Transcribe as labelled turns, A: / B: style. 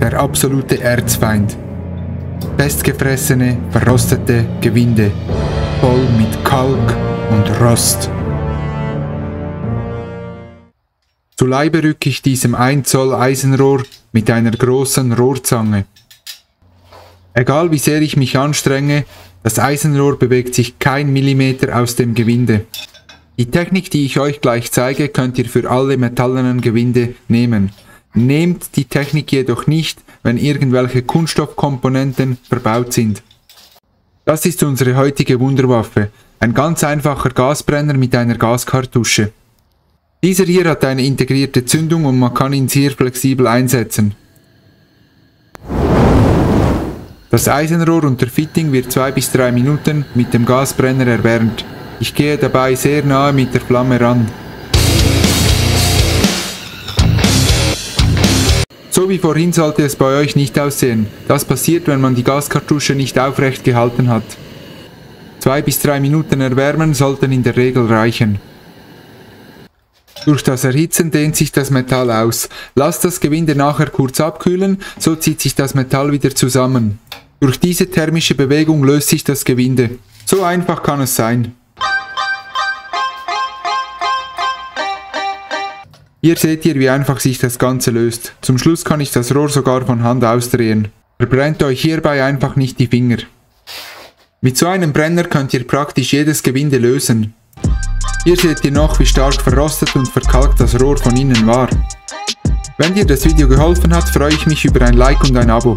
A: der absolute Erzfeind. Festgefressene, verrostete Gewinde, voll mit Kalk und Rost. Zu Leibe rück ich diesem 1 Zoll Eisenrohr mit einer großen Rohrzange. Egal wie sehr ich mich anstrenge, das Eisenrohr bewegt sich kein Millimeter aus dem Gewinde. Die Technik, die ich euch gleich zeige, könnt ihr für alle metallenen Gewinde nehmen. Nehmt die Technik jedoch nicht, wenn irgendwelche Kunststoffkomponenten verbaut sind. Das ist unsere heutige Wunderwaffe, ein ganz einfacher Gasbrenner mit einer Gaskartusche. Dieser hier hat eine integrierte Zündung und man kann ihn sehr flexibel einsetzen. Das Eisenrohr und der Fitting wird 2 bis 3 Minuten mit dem Gasbrenner erwärmt. Ich gehe dabei sehr nahe mit der Flamme ran. So wie vorhin sollte es bei euch nicht aussehen. Das passiert, wenn man die Gaskartusche nicht aufrecht gehalten hat. 2 bis 3 Minuten erwärmen sollten in der Regel reichen. Durch das Erhitzen dehnt sich das Metall aus. Lasst das Gewinde nachher kurz abkühlen, so zieht sich das Metall wieder zusammen. Durch diese thermische Bewegung löst sich das Gewinde. So einfach kann es sein. Hier seht ihr, wie einfach sich das Ganze löst. Zum Schluss kann ich das Rohr sogar von Hand ausdrehen. Verbrennt euch hierbei einfach nicht die Finger. Mit so einem Brenner könnt ihr praktisch jedes Gewinde lösen. Hier seht ihr noch, wie stark verrostet und verkalkt das Rohr von innen war. Wenn dir das Video geholfen hat, freue ich mich über ein Like und ein Abo.